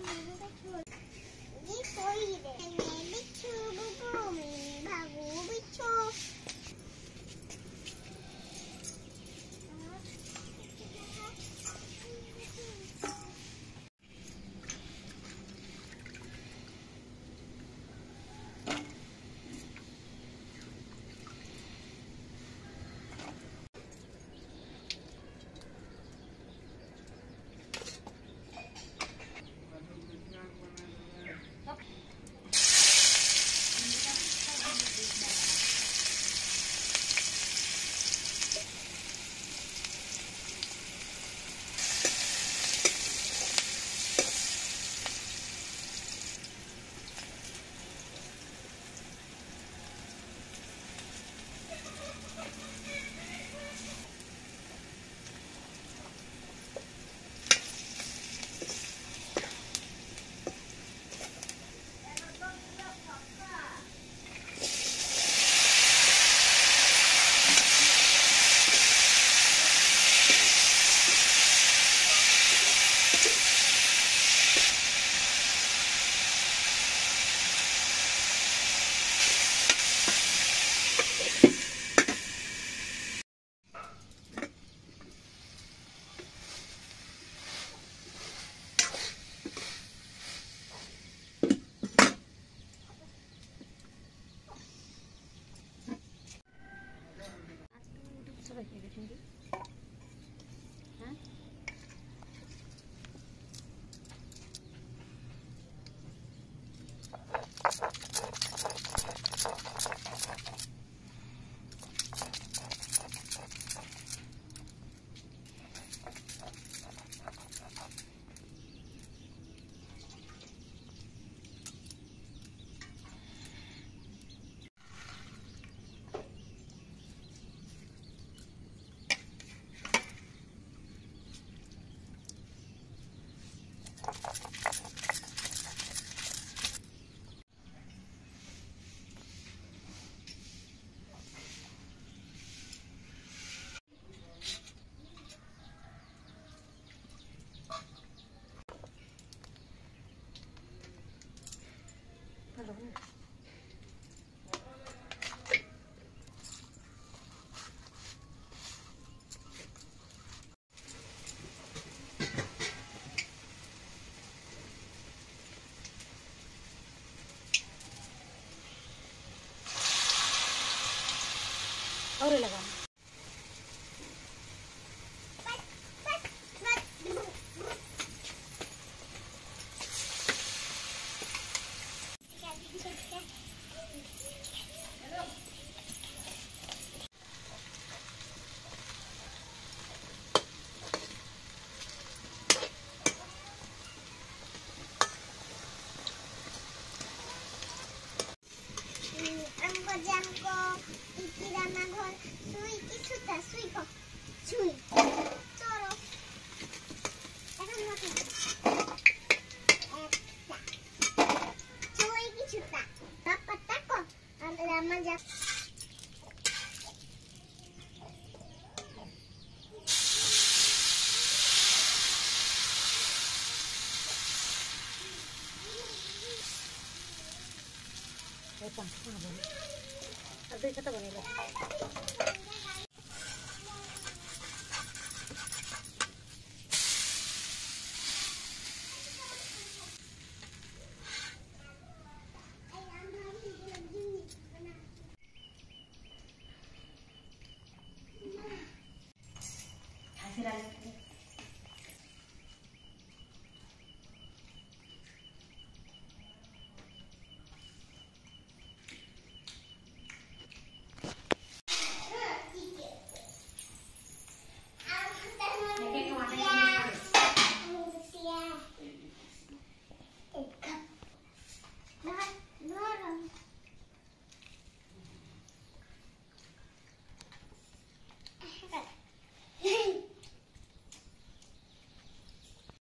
이게 보이래. 내 비추 부부, 내 바구 비추. और लगा じゃ。やっぱ、食べ方がね。